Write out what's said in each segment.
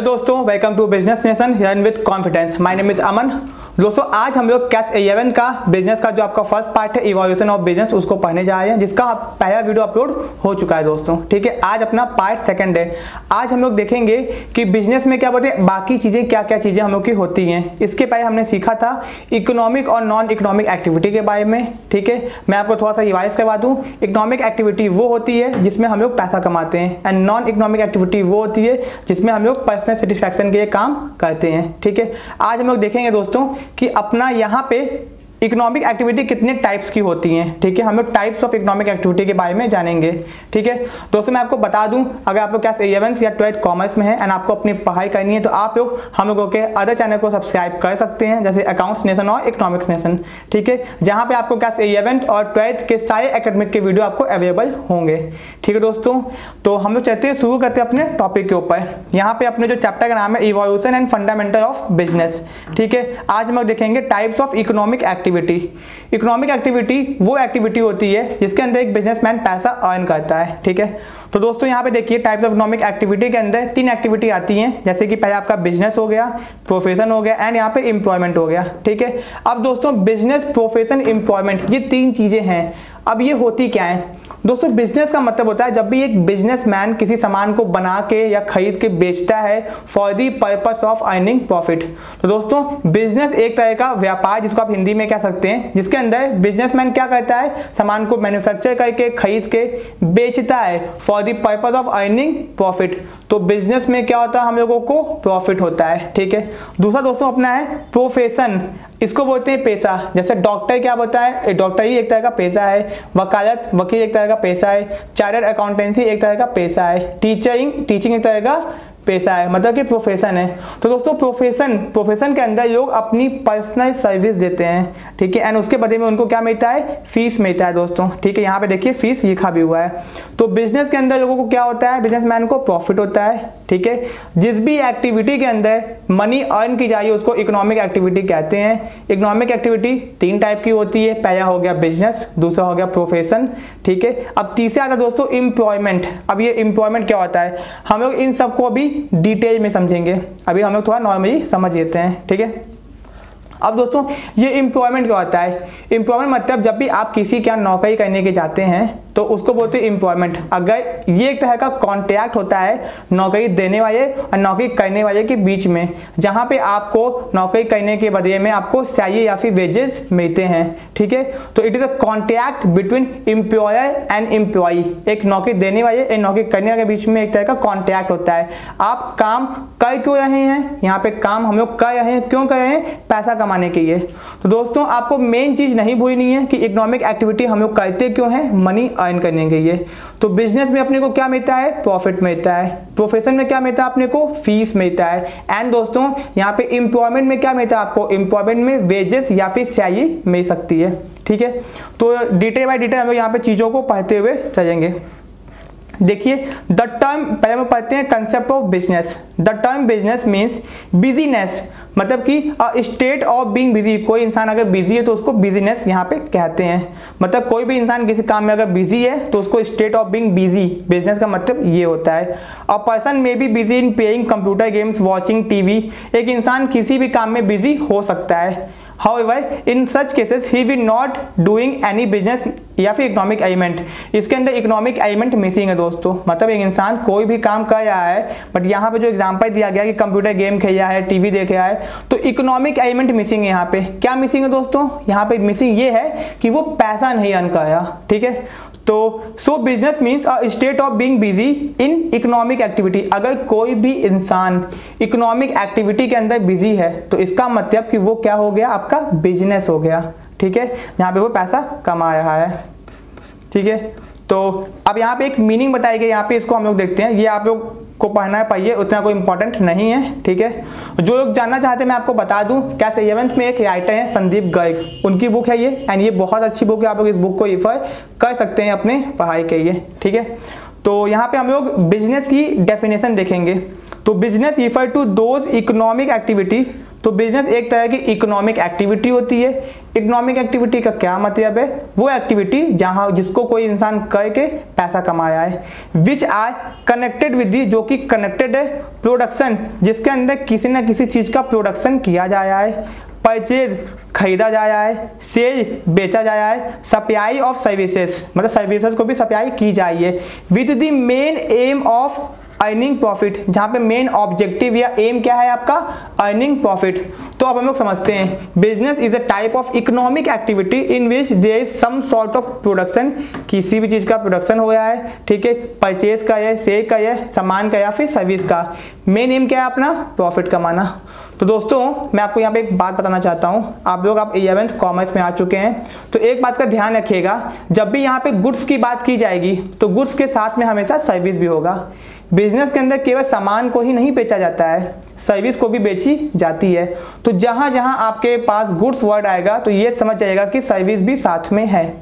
Hello दोस्तों welcome to business nation run with confidence my name is Aman दोस्तों, आज हम लोग कैश इलेवन का बिज़नेस का जो आपका फ़र्स्ट पार्ट है इवोल्यूशन ऑफ़ बिज़नेस उसको पढ़ने जा रहे हैं, जिसका पहला वीडियो अपलोड हो चुका है दोस्तों। ठीक है, आज अपना पार्ट सेकंड है। आज हम लोग देखेंगे कि बिज़नेस में क्या बोलते हैं, बाकी चीज़ें क्या क्या चीज़ें हम लोग की होती हैं। इसके पहले हमने सीखा था इकोनॉमिक और नॉन इकोनॉमिक एक्टिविटी के बारे में। ठीक है, मैं आपको थोड़ा सा रिवाइज करवा दूँ। इकोनॉमिक एक्टिविटी वो होती है जिसमें हम लोग पैसा कमाते हैं एंड नॉन इकोनॉमिक एक्टिविटी वो होती है जिसमें हम लोग पर्सनल सेटिस्फैक्शन के ये काम करते हैं, ठीक है? आज हम लोग देखेंगे दोस्तों कि अपना यहाँ पे इकोनॉमिक एक्टिविटी कितने टाइप्स की होती हैं? ठीक है, हम लोग टाइप्स ऑफ़ इकोनॉमिक एक्टिविटी के बारे में जानेंगे। ठीक है? दोस्तों, मैं आपको बता दूँ, अगर आप लोग क्या इलेवंथ या ट्वेल्थ कॉमर्स में है एंड आपको अपनी पढ़ाई करनी है तो आप लोग हम लोगों के अदर चैनल को सब्सक्राइब कर सकते हैं, जैसे अकाउंट्स नेशन और इकोनॉमिक्स नेशन ठीक है? जहाँ पर आपको क्लास इलेवंथ और ट्वेल्थ के सारे एकेडमिक के वीडियो आपको अवेलेबल होंगे। ठीक है दोस्तों? तो हम लोग चलते हैं, शुरू करते हैं अपने टॉपिक के ऊपर। यहाँ पे अपने जो चैप्टर का नाम है evolution and fundamental of business ठीक है? आज हम लोग देखेंगे types of economic activity activity economic activity वो एक्टिविटी होती है, जिसके अंदर एक बिजनेसमैन पैसा अर्न करता है, ठीक है? तो दोस्तों, यहाँ पे देखिए टाइप्स ऑफ़ इकोनॉमिक एक्टिविटी के अंदर तीन एक्टिविटी आती हैं, जैसे कि पहले आपका बिज़नेस हो गया प्रोफेशन हो गया एंड यहाँ पे एम्प्लॉयमेंट हो गया, ठीक है? अब दोस्तों बिज़नेस प्रोफेशन एम्प्लॉयमेंट ये तीन चीज़ें हैं। अब ये होती क्या है? दोस्तों बिज़नेस का मतलब होता है जब भी एक बिजनेसमैन किसी सामान को बना के या खरीद के बेचता है for the purpose of earning profit तो दोस्तों बिज़नेस एक तरह का व्यापार जिसको आप हिंदी में कह सकते हैं, जिसके अंदर बिजनेसमैन क्या करता है, सामान को मैन्युफैक्चर करके, खरीद के बेचता है for the purpose of earning profit तो बिज़नेस में क्या होता है, हम लोगों को प्रॉफिट होता है, ठीक है? दूसरा दोस्तों अपना है प्रोफेशन इसको बोलते हैं पैसा जैसे डॉक्टर क्या बोलता है? डॉक्टर ही एक तरह का पैसा है। वकालत, वकील एक तरह का पैसा है। चार्टर्ड अकाउंटेंसी एक तरह का पैसा है। टीचरिंग टीचिंग एक तरह का पेशा है मतलब कि प्रोफेशन है। तो दोस्तों प्रोफेशन प्रोफेशन के अंदर लोग अपनी पर्सनल सर्विस देते हैं, ठीक है? एंड उसके बदले में उनको क्या मिलता है? फ़ीस मिलता है दोस्तों, ठीक है? यहाँ पे देखिए फ़ीस लिखा भी हुआ है। तो बिज़नेस के अंदर लोगों को क्या होता है? बिजनेसमैन को प्रॉफिट होता है, ठीक है? जिस भी एक्टिविटी के अंदर मनी अर्न की जाए उसको इकोनॉमिक एक्टिविटी कहते हैं। इकोनॉमिक एक्टिविटी तीन टाइप की होती है। पहला हो गया बिज़नेस दूसरा हो गया प्रोफेशन ठीक है? अब तीसरा आता है दोस्तों एम्प्लॉयमेंट अब ये एम्प्लॉयमेंट क्या होता है? हम लोग इन सबको अभी डिटेल में समझेंगे। अभी हम लोग थोड़ा नॉर्मली समझ लेते हैं ठीक है? अब दोस्तों, ये एम्प्लॉयमेंट क्या होता है? एम्प्लॉयमेंट मतलब जब भी आप किसी क्या नौकरी करने के जाते हैं तो उसको बोलते हैं एम्प्लॉयमेंट अगर ये एक तरह का कॉन्ट्रैक्ट होता है नौकरी देने वाले और नौकरी करने वाले के बीच में, जहाँ पे आपको नौकरी करने के बदले में आपको सैलरी या फिर वेजेस मिलते हैं, ठीक है? तो it is a contract between employer and employee एक नौकरी देने वाले, एक नौकरी करने वाले के बीच में एक तरह का कॉन्ट्रैक्ट होता है। आप काम कर क्यों रहे हैं? यहाँ पे काम हम लोग कर रहे हैं। क्यों कर रहे हैं? पैसा कमाने के लिए। तो दोस्तों, आपको मेन चीज़ नहीं भूलनी है कि इकोनॉमिक एक्टिविटी हम लोग करते क्यों है? मनी अर्न करने के लिए। तो बिज़नेस में अपने को क्या मिलता है? प्रॉफिट मिलता है। प्रोफेशन में क्या मिलता है अपने को? फ़ीस मिलता है। एंड दोस्तों, यहाँ पे एम्प्लॉयमेंट में क्या मिलता है आपको? एम्प्लॉयमेंट में वेजेस या फिर सैलरी मिल सकती है। ठीक है? तो डिटेल बाय डिटेल हम लोग यहाँ पे चीज़ों को पढ़ते हुए चलेंगे। देखिए द टर्म पहले हम पढ़ते हैं concept of business the term business means busyness मतलब कि स्टेट ऑफ़ बीइंग बिज़ी कोई इंसान अगर बिज़ी है तो उसको बिजीनेस यहाँ पे कहते हैं। मतलब कोई भी इंसान किसी काम में अगर बिज़ी है तो उसको state of being busy business का मतलब ये होता है। A person may be busy in playing computer games watching TV एक इंसान किसी भी काम में बिज़ी हो सकता है। However, in such cases, he will not doing any business या फिर इकोनॉमिक एलिमेंट इसके अंदर इकोनॉमिक एलिमेंट मिसिंग है दोस्तों. मतलब एक इंसान कोई भी काम कर रहा है बट यहाँ पे जो एग्जांपल दिया गया कि कंप्यूटर गेम खेल रहा है टीवी देख रहा है तो इकोनॉमिक एलिमेंट मिसिंग है यहाँ पे. क्या मिसिंग है दोस्तों? यहाँ पे मिसिंग ये है कि वो पैसा नहीं अर्न कर रहा ठीक है? तो so business means a state of being busy in economic activity अगर कोई भी इंसान इकोनॉमिक एक्टिविटी के अंदर बिज़ी है तो इसका मतलब कि वो क्या हो गया? आपका बिज़नेस हो गया। ठीक है? यहाँ पे वो पैसा कमा रहा है। ठीक है? तो अब यहाँ पे एक मीनिंग बताई गई। यहाँ पे इसको हम लोग देखते हैं। ये आप लोग को पढ़ना पाइए उतना कोई इंपॉर्टेंट नहीं है, ठीक है? जो लोग जानना चाहते हैं, मैं आपको बता दूँ क्या सेवंथ में एक राइटर है, संदीप गर्ग। उनकी बुक है ये एंड ये बहुत अच्छी बुक है, आप लोग इस बुक को रिफर कर सकते हैं अपने पढ़ाई के लिए, ठीक है? तो यहाँ पे हम लोग बिज़नेस की डेफिनेशन देखेंगे। तो business refer to those economic activity तो बिज़नेस एक तरह की इकोनॉमिक एक्टिविटी होती है। इकोनॉमिक एक्टिविटी का क्या मतलब है? वो एक्टिविटी जहाँ जिसको कोई इंसान करके पैसा कमाया है विच आर कनेक्टेड विद जो कि कनेक्टेड है प्रोडक्शन जिसके अंदर किसी न किसी चीज़ का प्रोडक्शन किया जाया है। परचेज खरीदा जाया है सेल बेचा जाया है सप्लाई ऑफ़ सर्विसेज़ मतलब सर्विसेज़ को भी सप्लाई की जाइए with the main aim of earning profit जहाँ पे मेन ऑब्जेक्टिव या एम क्या है आपका? अर्निंग प्रॉफिट तो अब हम लोग समझते हैं business is a type of economic activity in which there is some sort of production किसी भी चीज़ का प्रोडक्शन हो रहा है, ठीक है? परचेज का है सेल का है, सामान का या फिर सर्विस का। मेन एम क्या है अपना? प्रॉफिट कमाना। तो दोस्तों, मैं आपको यहाँ पे एक बात बताना चाहता हूँ। आप लोग आप इलेवेंथ कॉमर्स में आ चुके हैं। तो एक बात का ध्यान रखिएगा, जब भी यहाँ पे गुड्स की बात की जाएगी तो गुड्स के साथ में हमेशा सर्विस भी होगा। बिज़नेस के अंदर केवल सामान को ही नहीं बेचा जाता है सर्विस को भी बेची जाती है। तो जहाँ जहाँ आपके पास गुड्स वर्ड आएगा तो ये समझ जाएगा कि सर्विस भी साथ में है।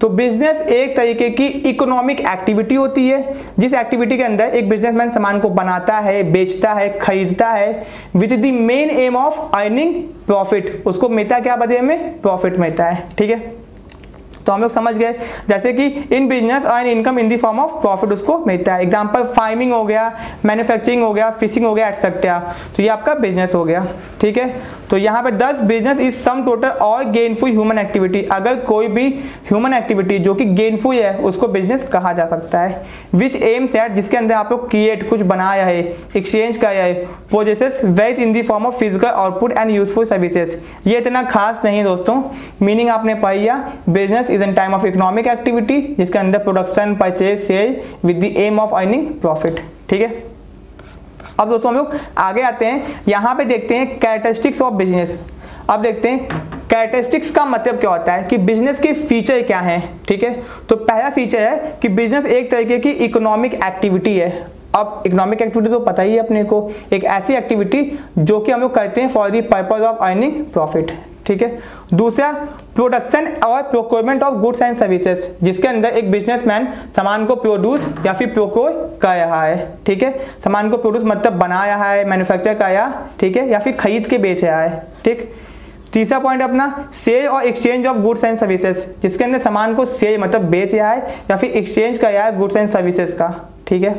तो बिज़नेस एक तरीके की इकोनॉमिक एक्टिविटी होती है, जिस एक्टिविटी के अंदर एक बिजनेसमैन सामान को बनाता है, बेचता है, खरीदता है which the main aim of earning profit उसको मिलता है क्या बदले में? प्रॉफिट मिलता है, ठीक है? तो हम लोग समझ गए। जैसे कि in business earn income in the form of profit उसको मिलता है। एग्ज़ाम्पल फ़ार्मिंग हो गया मैन्युफैक्चरिंग हो गया फिशिंग हो गया एक्सेट्रा तो ये आपका बिज़नेस हो गया, ठीक है? तो यहाँ पे दस बिज़नेस इज़ सम टोटल और गेनफुल ह्यूमन एक्टिविटी अगर कोई भी ह्यूमन एक्टिविटी जो कि गेनफुल है, उसको बिज़नेस कहा जा सकता है। विच एम सेट जिसके अंदर आप लोग क्रिएट कुछ बनाया है एक्सचेंज किया है possesses wealth in the form of physical output and useful services ये इतना खास नहीं है दोस्तों। मीनिंग आपने पाई business is an time of economic activity जिसके अंदर production purchase sale with the aim of earning profit ठीक है? अब दोस्तों हम लोग आगे आते हैं। यहाँ पे देखते हैं कैरेक्टरिस्टिक्स ऑफ़ बिज़नेस अब देखते हैं कैरेक्टरिस्टिक्स का मतलब क्या होता है कि बिज़नेस के फीचर क्या हैं? ठीक है? तो पहला फीचर है कि बिज़नेस एक तरीके की इकोनॉमिक एक्टिविटी है। अब इकोनॉमिक एक्टिविटी तो पता ही है अपने को। एक ऐसी एक्टिविटी जो कि हम लोग करते हैं for the purpose of earning profit ठीक है? दूसरा प्रोडक्शन और procurement of goods and services जिसके अंदर एक बिजनेसमैन सामान को प्रोड्यूस या फिर प्रोक्योर कर रहा है, ठीक है? सामान को प्रोड्यूस मतलब बना रहा है मैन्युफैक्चर कराया ठीक है? या फिर खरीद के बेच रहा है, ठीक? तीसरा पॉइंट अपना सेल और exchange of goods and services जिसके अंदर सामान को सेल मतलब बेच रहा है या फिर एक्सचेंज कर रहा है गुड्स एंड सर्विसेज़ का, ठीक है?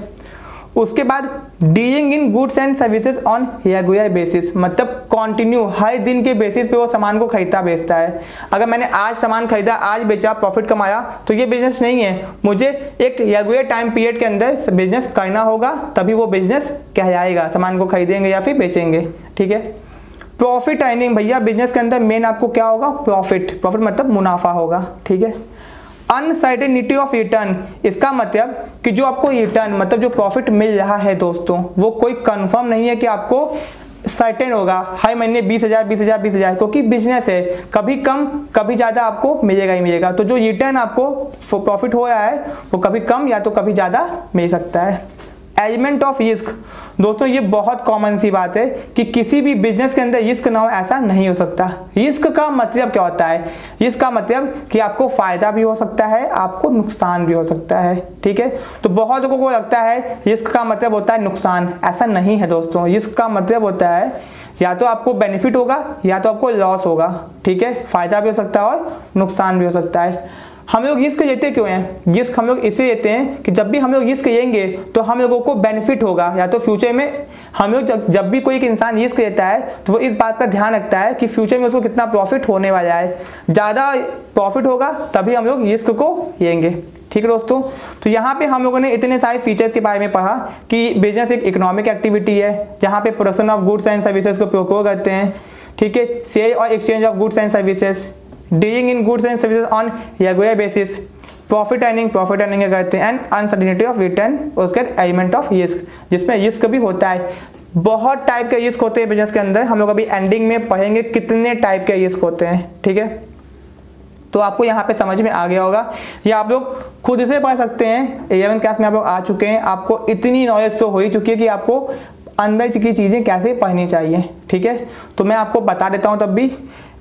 उसके बाद dealing in goods and services on regular basis मतलब कंटिन्यू हर दिन के बेसिस पे वो सामान को खरीदता, बेचता है। अगर मैंने आज सामान खरीदा, आज बेचा प्रॉफिट कमाया तो ये बिज़नेस नहीं है। मुझे एक रेगुलर टाइम पीरियड के अंदर बिज़नेस करना होगा, तभी वो बिज़नेस कहलाएगा, सामान को खरीदेंगे या फिर बेचेंगे, ठीक है? प्रॉफिट अर्निंग भैया बिज़नेस के अंदर मेन आपको क्या होगा? प्रॉफिट प्रॉफिट मतलब मुनाफा होगा, ठीक है? अनसर्टेनिटी ऑफ़ रिटर्न इसका मतलब कि जो आपको रिटर्न मतलब जो प्रॉफिट मिल रहा है दोस्तों, वो कोई कंफर्म नहीं है कि आपको सर्टेन होगा। हर महीने बीस हज़ार बीस हज़ार बीस हज़ार, क्योंकि बिज़नेस है। कभी कम, कभी ज़्यादा आपको मिलेगा ही मिलेगा। तो जो रिटर्न आपको प्रॉफिट हो रहा है, वो कभी कम या तो कभी ज़्यादा मिल सकता है। एलिमेंट ऑफ़ रिस्क दोस्तों, ये बहुत कॉमन सी बात है कि किसी भी बिज़नेस के अंदर रिस्क ना हो, ऐसा नहीं हो सकता। रिस्क का मतलब क्या होता है? रिस्क का मतलब कि आपको फ़ायदा भी हो सकता है, आपको नुकसान भी हो सकता है, ठीक है? तो बहुत लोगों को लगता है रिस्क का मतलब होता है नुकसान। ऐसा नहीं है दोस्तों। रिस्क का मतलब होता है, या तो आपको बेनिफिट होगा, या तो आपको लॉस होगा, ठीक है? फ़ायदा भी हो सकता है और नुकसान भी हो सकता है। हम लोग रिस्क लेते क्यों हैं? रिस्क हम लोग इसे लेते हैं कि जब भी हम लोग रिस्क लेंगे तो हम लोगों को बेनिफिट होगा। या तो फ्यूचर में हम लोग जब, जब भी कोई एक इंसान रिस्क लेता है तो वो इस बात का ध्यान रखता है कि फ्यूचर में उसको कितना प्रॉफिट होने वाला है। ज़्यादा प्रॉफिट होगा तभी हम लोग रिस्क को लेंगे ठीक है दोस्तों? तो यहाँ पे हम लोगों ने इतने सारे फीचर्स के बारे में पढ़ा कि बिज़नेस एक इकोनॉमिक एक्टिविटी है जहाँ पे production of goods and services को प्रोक्योर करते हैं। ठीक है? सेल और exchange of goods and services dealing in goods and services on regular basis profit earning profit earning करते हैं? एंड अनसर्टिनिटी ऑफ़ रिटर्न उसके एलिमेंट ऑफ़ रिस्क जिसमें रिस्क भी होता है। बहुत टाइप के रिस्क होते हैं बिज़नेस के अंदर। हम लोग अभी एंडिंग में पढ़ेंगे कितने टाइप के रिस्क होते हैं, ठीक है? तो आपको यहाँ पे समझ में आ गया होगा। या आप लोग खुद से पढ़ सकते हैं। इलेवन क्लास में आप लोग आ चुके हैं। आपको इतनी नॉलेज तो हो ही चुकी है कि आपको अंदर की चीज़ें कैसे पढ़नी चाहिए, ठीक है? तो मैं आपको बता देता हूँ तब भी।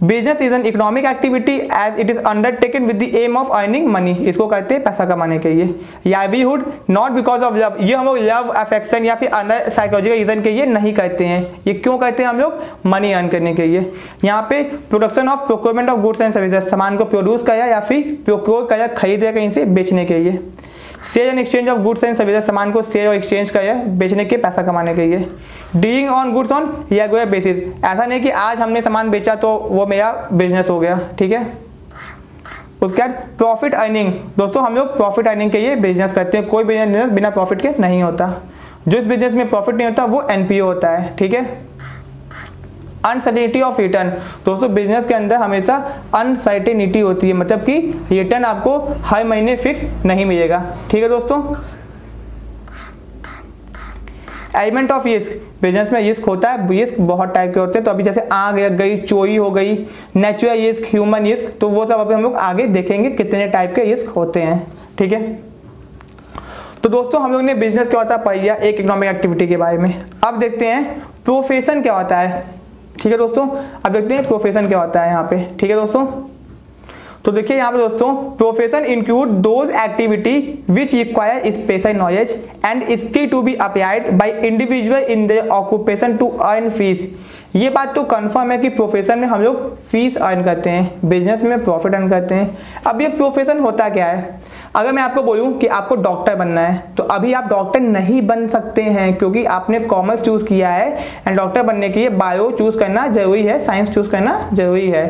Business is an economic activity as it is undertaken with the aim of earning money इसको कहते हैं पैसा कमाने के लिए। Livelihood not because of love ये हम लोग लव अफेक्शन या फिर अदर साइकोलॉजिकल रीजन के लिए नहीं कहते हैं। ये क्यों कहते हैं हम लोग? मनी अर्न करने के लिए। यहाँ पे production of procurement of goods and services सामान को प्रोड्यूस किया या फिर प्रोक्योर किया, खरीद कहीं से बेचने के लिए। Sale and exchange of goods and services सामान को सेल और एक्सचेंज किया बेचने के पैसा कमाने के लिए। Dealing on goods on regular basis ऐसा नहीं कि आज हमने सामान बेचा तो वो मेरा बिज़नेस हो गया, ठीक है? उसके बाद प्रॉफिट अर्निंग दोस्तों, हम लोग प्रॉफिट अर्निंग के लिए बिज़नेस करते हैं। कोई बिज़नेस बिना प्रॉफिट के नहीं होता। जो इस बिज़नेस में प्रॉफिट नहीं होता, वो एनपीओ होता है, ठीक है? अनसर्टिनिटी ऑफ़ रिटर्न दोस्तों बिज़नेस के अंदर हमेशा अनसर्टिनिटी होती है मतलब कि रिटर्न आपको हर महीने फिक्स नहीं मिलेगा। ठीक है दोस्तों? एलिमेंट ऑफ़ रिस्क बिज़नेस में रिस्क होता है रिस्क बहुत टाइप के होते हैं। तो अभी जैसे आग लग गई, चोरी हो गई नेचुरल रिस्क ह्यूमन रिस्क तो वो सब अभी हम लोग आगे देखेंगे कितने टाइप के रिस्क होते हैं। ठीक है? तो दोस्तों, हम लोग ने बिज़नेस क्या होता है, पढ़ लिया एक इकोनॉमिक एक्टिविटी के बारे में। अब देखते हैं प्रोफेशन क्या होता है। ठीक है दोस्तों? अब देखते हैं प्रोफेशन क्या होता है यहाँ पे। ठीक है दोस्तों? तो देखिए यहाँ पे दोस्तों profession include those activity which require special knowledge and skill to be applied by individual in the occupation to earn fees ये बात तो कंफर्म है कि प्रोफेशन में हम लोग फ़ीस अर्न करते हैं बिज़नेस में प्रॉफिट अर्न करते हैं। अब ये प्रोफेशन होता क्या है? अगर मैं आपको बोलूँ कि आपको डॉक्टर बनना है तो अभी आप डॉक्टर नहीं बन सकते हैं, क्योंकि आपने कॉमर्स चूज़ किया है एंड डॉक्टर बनने के लिए बायो चूज़ करना ज़रूरी है साइंस चूज़ करना ज़रूरी है।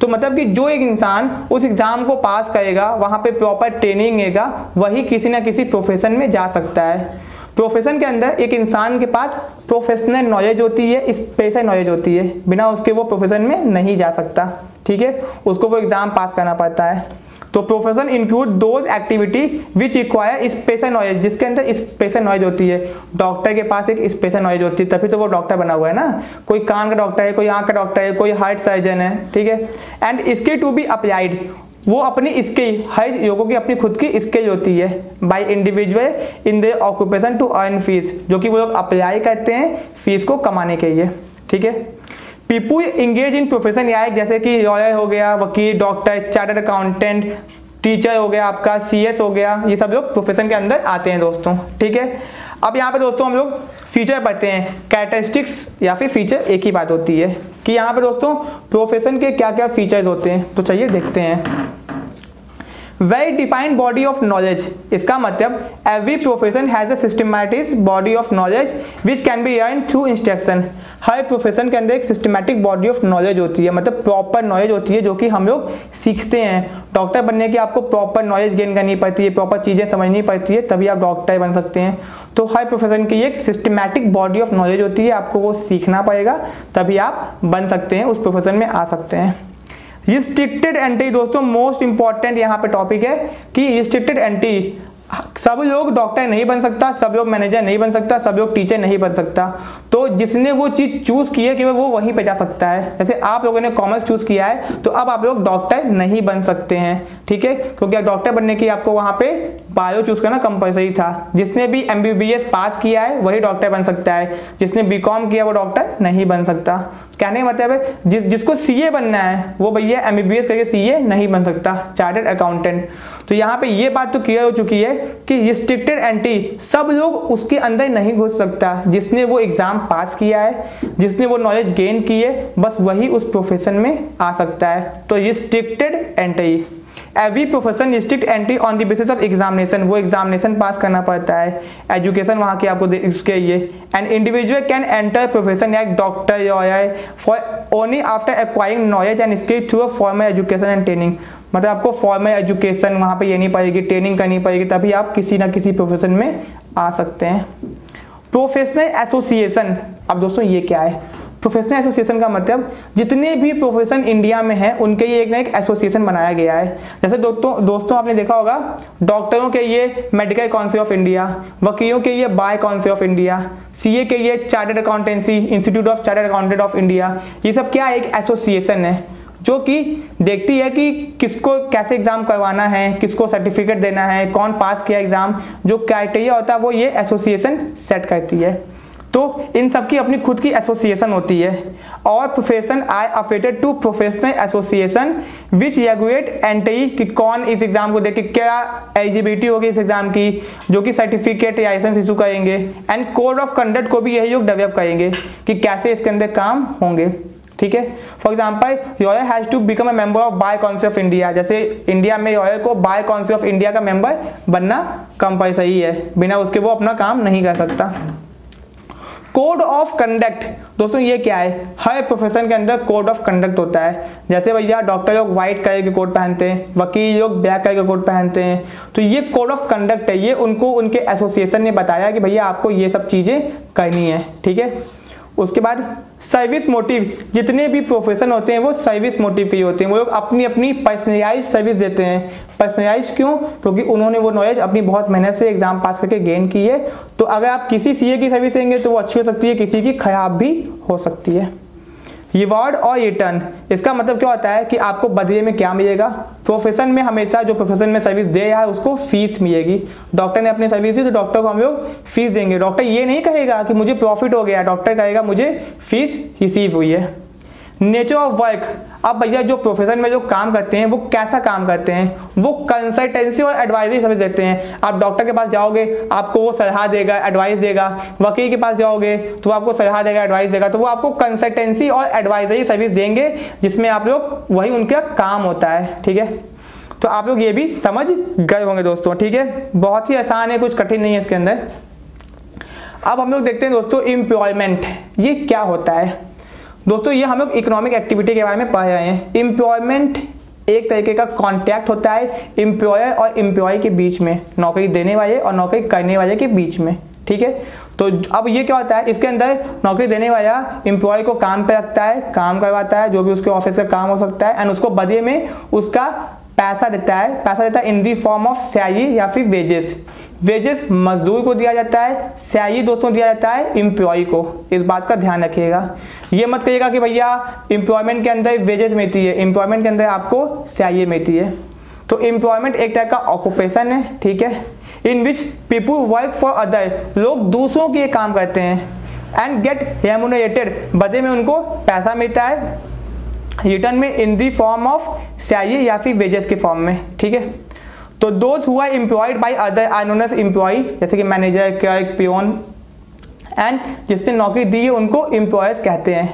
तो मतलब कि जो एक इंसान उस एग्ज़ाम को पास करेगा, वहाँ पे प्रॉपर ट्रेनिंग लेगा वही किसी ना किसी प्रोफेशन में जा सकता है। प्रोफेशन के अंदर एक इंसान के पास प्रोफेशनल नॉलेज होती है स्पेशल नॉलेज होती है, बिना उसके वो प्रोफेशन में नहीं जा सकता, ठीक है? उसको वो एग्ज़ाम पास करना पड़ता है। तो profession include those activity which require special knowledge जिसके अंदर स्पेशल नॉलेज होती है। डॉक्टर के पास एक स्पेशल नॉलेज होती है, तभी तो वो डॉक्टर बना हुआ है ना। कोई कान का डॉक्टर है, कोई आँख का डॉक्टर है, कोई हार्ट सर्जन है, ठीक है? एंड इसके टू बी अप्लाइड वो अपनी स्किल हर योगों की अपनी खुद की स्किल होती है। By individual in the occupation to earn fees जो कि वो लोग अप्लाई करते हैं फ़ीस को कमाने के लिए, ठीक है? पीपुल इंगेज इन प्रोफेशन या एक जैसे कि लॉयर हो गया, वकील डॉक्टर चार्टर्ड अकाउंटेंट टीचर हो गया आपका सीएस हो गया, ये सब लोग प्रोफेशन के अंदर आते हैं दोस्तों, ठीक है? अब यहाँ पे दोस्तों हम लोग फीचर पढ़ते हैं कैरेक्टरिस्टिक्स या फिर फीचर एक ही बात होती है, कि यहाँ पे दोस्तों प्रोफेशन के क्या क्या फीचर्स होते हैं तो चलिए देखते हैं। Very defined body of knowledge इसका मतलब every profession has a systematic body of knowledge which can be earned through instruction her profession के अंदर एक सिस्टमैटिक बॉडी ऑफ़ नॉलेज होती है मतलब प्रॉपर नॉलेज होती है जो कि हम लोग सीखते हैं। डॉक्टर बनने की आपको प्रॉपर नॉलेज गेन करनी पड़ती है प्रॉपर चीज़ें समझनी पड़ती है, तभी आप डॉक्टर बन सकते हैं। तो हर प्रोफेशन की एक सिस्टमैटिक बॉडी ऑफ़ नॉलेज होती है, आपको वो सीखना पड़ेगा, तभी आप बन सकते हैं, उस प्रोफेशन में आ सकते हैं। रिस्ट्रिक्टेड एंटी दोस्तों मोस्ट इंपॉर्टेंट यहाँ पे टॉपिक है कि रिस्ट्रिक्टेड एंटी सब लोग डॉक्टर नहीं बन सकता, सब लोग मैनेजर नहीं बन सकता, सब लोग टीचर नहीं बन सकता। तो जिसने वो चीज़ चूज़ की है कि वो वहीं पे जा सकता है। जैसे आप लोगों ने कॉमर्स चूज़ किया है तो अब आप लोग डॉक्टर नहीं बन सकते हैं, ठीक है? क्योंकि डॉक्टर बनने की आपको वहाँ पे बायो चूज़ करना कंपलसरी था। जिसने भी एमबीबीएस पास किया है, वही डॉक्टर बन सकता है। जिसने बी किया, वो डॉक्टर नहीं बन सकता। कहने का मतलब है, जिस, जिसको सीए बनना है, वो भैया एमबीबीएस करके सीए नहीं बन सकता चार्टर्ड अकाउंटेंट तो यहाँ पे ये बात तो क्लियर हो चुकी है कि रिस्ट्रिक्टेड एंट्री सब लोग उसके अंदर नहीं घुस सकता। जिसने वो एग्ज़ाम पास किया है, जिसने वो नॉलेज गेन की है, बस वही उस प्रोफेशन में आ सकता है। तो restricted entry every profession strict entry on the basis of examination वो एग्जामिनेशन पास करना पड़ता है। एजुकेशन वहाँ की आपको इसके ये। And individual can enter profession like doctor lawyer for only after acquiring knowledge and skill through a formal education and training मतलब आपको फॉर्मल एजुकेशन वहाँ पे लेनी पड़ेगी ट्रेनिंग करनी पड़ेगी, तभी आप किसी ना किसी प्रोफेशन में आ सकते हैं। प्रोफेशनल एसोसिएशन अब दोस्तों ये क्या है? प्रोफेशनल एसोसिएशन का मतलब जितने भी प्रोफेशन इंडिया में हैं, उनके लिए एक ना एक एसोसिएशन बनाया गया है। जैसे दोस्तों दोस्तों आपने देखा होगा डॉक्टरों के लिए मेडिकल काउंसिल ऑफ़ इंडिया वकीलों के लिए bar council of India CA के लिए chartered accountancy institute of chartered accountant of India ये सब क्या एक एसोसिएशन है, जो कि देखती है कि किसको कैसे एग्ज़ाम करवाना है, किसको सर्टिफिकेट देना है, कौन पास किया एग्ज़ाम जो क्राइटेरिया होता है, वो ये एसोसिएशन सेट करती है। तो इन सब की अपनी खुद की एसोसिएशन होती है। और profession are affiliated to professional association which regulate entry कि कौन इस एग्ज़ाम को देखे क्या एलिजिबिलिटी होगी इस एग्ज़ाम की, जो कि सर्टिफिकेट या लाइसेंस इशू करेंगे। एंड कोड ऑफ़ कंडक्ट को भी यही लोग डेवलप करेंगे कि कैसे इसके अंदर काम होंगे। ठीक है? For example lawyer has to become a member of bar council of India जैसे इंडिया में रॉयल को बाय काउंसिल ऑफ़ इंडिया का मेंबर बनना कंपलसरी है। बिना उसके वो अपना काम नहीं कर सकता। कोड ऑफ़ कंडक्ट दोस्तों, ये क्या है? हर प्रोफेशन के अंदर कोड ऑफ़ कंडक्ट होता है। जैसे भैया डॉक्टर लोग व्हाइट कलर के कोट पहनते हैं, वकील लोग ब्लैक कलर के कोट पहनते हैं। तो ये कोड ऑफ़ कंडक्ट है। ये उनको, उनके एसोसिएशन ने बताया कि भैया, आपको ये सब चीज़ें करनी है, ठीक है? उसके बाद सर्विस मोटिव, जितने भी प्रोफेशन होते हैं, वो सर्विस मोटिव के ही होते हैं। वो लोग अपनी अपनी पर्सनलाइज सर्विस देते हैं। पर्सनलाइज क्यों? क्योंकि उन्होंने वो नॉलेज अपनी बहुत मेहनत से एग्ज़ाम पास करके गेन की है। तो अगर आप किसी सीए की सर्विस देंगे तो वो अच्छी हो सकती है, किसी की खराब भी हो सकती है। रिवॉर्ड और रिटर्न इसका मतलब क्या होता है कि आपको बदले में क्या मिलेगा? प्रोफेशन में हमेशा जो प्रोफेशन में सर्विस दे रहा है, उसको फ़ीस मिलेगी। डॉक्टर ने अपनी सर्विस दी तो डॉक्टर को हम लोग फ़ीस देंगे। डॉक्टर ये नहीं कहेगा कि मुझे प्रॉफिट हो गया डॉक्टर कहेगा मुझे फ़ीस रिसीव हुई है। नेचर ऑफ़ वर्क अब भैया जो प्रोफेशन में जो काम करते हैं, वो कैसा काम करते हैं? वो कंसल्टेंसी और एडवाइजरी सर्विस देते हैं। आप डॉक्टर के पास जाओगे, आपको वो सलाह देगा एडवाइस देगा। वकील के पास जाओगे तो आपको सलाह देगा एडवाइस देगा। तो वो आपको कंसल्टेंसी और एडवाइजरी सर्विस देंगे, जिसमें आप लोग, वही उनका काम होता है। ठीक है? तो आप लोग ये भी समझ गए होंगे दोस्तों। ठीक है? बहुत ही आसान है, कुछ कठिन नहीं है इसके अंदर। अब हम लोग देखते हैं दोस्तों एम्प्लॉयमेंट ये क्या होता है? दोस्तों, ये हम लोग इकोनॉमिक एक्टिविटी के बारे में पढ़ रहे हैं। एम्प्लॉयमेंट एक तरीके का कॉन्टैक्ट होता है एम्प्लॉयर और एम्प्लॉय के बीच में, नौकरी देने वाले और नौकरी करने वाले के बीच में, ठीक है? तो अब ये क्या होता है? इसके अंदर नौकरी देने वाला एम्प्लॉय को काम पे रखता है, काम करवाता है, जो भी उसके ऑफ़िस का काम हो सकता है एंड उसको बदले में उसका पैसा देता है। पैसा देता है in the form of salary या फिर वेजेस वेजेस मजदूर को दिया जाता है सैलरी दोस्तों दिया जाता है एम्प्लॉय को। इस बात का ध्यान रखिएगा। ये मत कहिएगा कि भैया एम्प्लॉयमेंट के अंदर वेजेस मिलती है एम्प्लॉयमेंट के अंदर आपको सैलरी मिलती है। तो एम्प्लॉयमेंट एक तरह का ऑक्यूपेशन है, ठीक है? In which people work for other लोग दूसरों के काम करते हैं। एंड गेट रेमुनरेटेड बदले में उनको पैसा मिलता है। रिटर्न में in the form of salary या फिर वेजेस के फॉर्म में, ठीक है? तो दोज हुआ employed by other known employ जैसे कि मैनेजर क्लर्क पियोन एंड जिसने नौकरी दी है, उनको एम्प्लॉयर्स कहते हैं।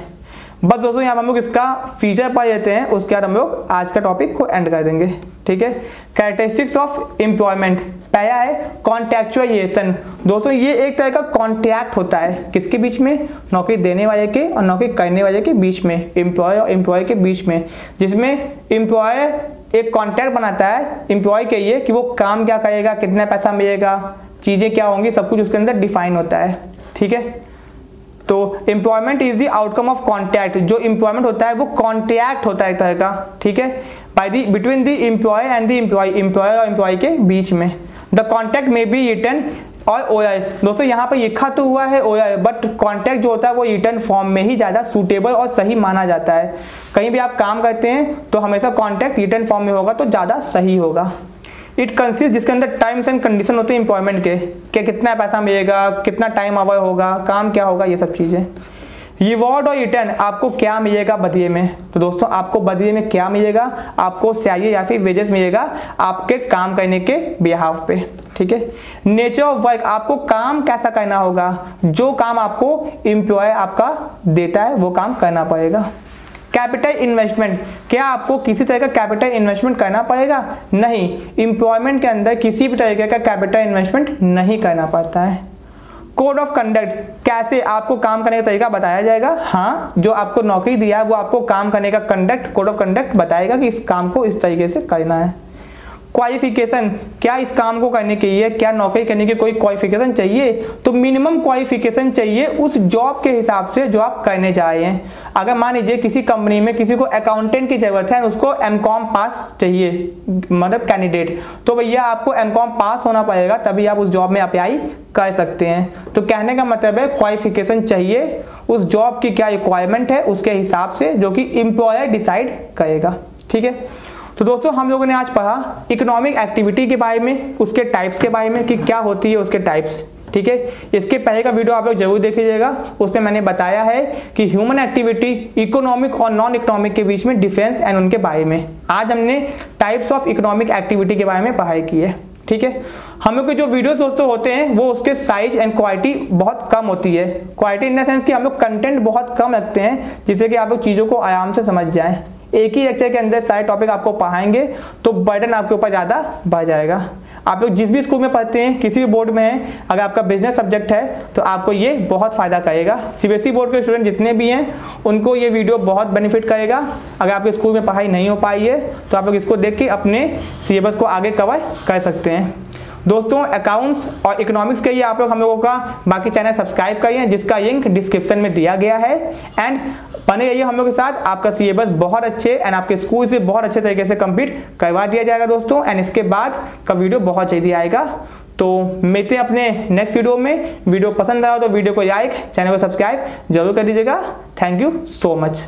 बस दोस्तों, यहाँ हम लोग इसका फीचर पा लेते हैं, उसके बाद हम लोग आज का टॉपिक को एंड कर देंगे, ठीक है? कैरेक्टरिस्टिक्स ऑफ़ एम्प्लॉयमेंट पहला है कॉन्टेक्चुअलाइजेशन दोस्तों, ये एक तरह का कॉन्ट्रैक्ट होता है, किसके बीच में? नौकरी देने वाले के और नौकरी करने वाले के बीच में एम्प्लॉय और एम्प्लॉय के बीच में, जिसमें एम्प्लॉय एक कॉन्टैक्ट बनाता है एम्प्लॉय के लिए कि वो काम क्या करेगा, कितना पैसा मिलेगा, चीज़ें क्या होंगी, सब कुछ उसके अंदर डिफाइन होता है, ठीक है? तो employment is the outcome of contract जो एम्प्लॉयमेंट होता है, वो कॉन्टैक्ट होता है एक तरह का, ठीक है? By the between the employee and the employee employer और एम्प्लॉय के बीच में। The contract may be return और ओ आई दोस्तों, यहाँ पर लिखा तो हुआ है ओ आई बट कॉन्टैक्ट जो होता है वो रिटर्न फॉर्म में ही ज़्यादा सूटेबल और सही माना जाता है। कहीं भी आप काम करते हैं तो हमेशा कॉन्टैक्ट रिटर्न फॉर्म में होगा तो ज़्यादा सही होगा। इट कंसिस्ट जिसके अंदर टाइम्स एंड कंडीशन होते हैं इंप्लॉयमेंट के, कि कितना पैसा मिलेगा, कितना टाइम अवर होगा, काम क्या होगा, ये सब चीज़ें। रिवॉर्ड और रिटर्न आपको क्या मिलेगा बदले में? तो दोस्तों, आपको बदले में क्या मिलेगा? आपको सैलरी या फिर वेजेस मिलेगा आपके काम करने के बिहाव पे, ठीक है? नेचर ऑफ़ वर्क आपको काम कैसा करना होगा? जो काम आपको एम्प्लॉय आपका देता है, वो काम करना पड़ेगा। कैपिटल इन्वेस्टमेंट क्या आपको किसी तरह का कैपिटल इन्वेस्टमेंट करना पड़ेगा? नहीं इंप्लॉयमेंट के अंदर किसी भी तरीके का कैपिटल इन्वेस्टमेंट नहीं करना पड़ता है। कोड ऑफ़ कंडक्ट कैसे आपको काम करने का तरीका बताया जाएगा? हाँ जो आपको नौकरी दिया है, वो आपको काम करने का कंडक्ट कोड ऑफ़ कंडक्ट बताएगा कि इस काम को इस तरीके से करना है। क्वालिफिकेशन क्या इस काम को करने के लिए, क्या नौकरी करने की कोई क्वालिफिकेशन चाहिए? तो मिनिमम क्वालिफिकेशन चाहिए उस जॉब के हिसाब से जो आप करने जा रहे हैं। अगर मान लीजिए किसी कंपनी में किसी को अकाउंटेंट की ज़रूरत है, उसको एम कॉम पास चाहिए मतलब कैंडिडेट तो भैया आपको एम कॉम पास होना पड़ेगा, तभी आप उस जॉब में अप्लाई कर सकते हैं। तो कहने का मतलब है क्वालिफिकेशन चाहिए, उस जॉब की क्या रिक्वायरमेंट है, उसके हिसाब से जो कि एम्प्लॉयर डिसाइड करेगा। ठीक है? तो दोस्तों, हम लोगों ने आज पढ़ा इकोनॉमिक एक्टिविटी के बारे में, उसके टाइप्स के बारे में, कि क्या होती है उसके टाइप्स ठीक है? इसके पहले का वीडियो आप लोग ज़रूर देखिएगा। उसमें मैंने बताया है कि ह्यूमन एक्टिविटी इकोनॉमिक और नॉन इकोनॉमिक के बीच में डिफरेंस एंड उनके बारे में। आज हमने टाइप्स ऑफ़ इकोनॉमिक एक्टिविटी के बारे में पढ़ाई की है, ठीक है? हम लोग के जो वीडियोस दोस्तों होते हैं, वो उसके साइज़ एंड क्वालिटी बहुत कम होती है। क्वालिटी इन द सेंस कि हम लोग कंटेंट बहुत कम रखते हैं, जिससे कि आप लोग चीज़ों को आराम से समझ जाएँ। एक ही लेक्चर के अंदर सारे टॉपिक आपको पढ़ाएँगे तो बर्डन आपके ऊपर ज़्यादा बढ़ जाएगा। आप लोग जिस भी स्कूल में पढ़ते हैं, किसी भी बोर्ड में हैं, अगर आपका बिज़नेस सब्जेक्ट है तो आपको ये बहुत फ़ायदा करेगा। सीबीएसई बोर्ड के स्टूडेंट जितने भी हैं, उनको ये वीडियो बहुत बेनिफिट करेगा। अगर आपके स्कूल में पढ़ाई नहीं हो पाई है तो आप लोग इसको देख के अपने सिलेबस को आगे कवर कर सकते हैं। दोस्तों अकाउंट्स और इकोनॉमिक्स के लिए आप लोग हम लोगों का बाकी चैनल सब्सक्राइब करिए, जिसका लिंक डिस्क्रिप्शन में दिया गया है। एंड बने रहिए हम लोग के साथ। आपका सिलेबस बहुत अच्छे एंड आपके स्कूल से बहुत अच्छे तरीके से कंप्लीट करवा दिया जाएगा दोस्तों एंड इसके बाद का वीडियो बहुत जल्दी आएगा। तो मिलते हैं अपने नेक्स्ट वीडियो में। वीडियो पसंद आया तो वीडियो को लाइक चैनल को सब्सक्राइब ज़रूर कर दीजिएगा। Thank you so much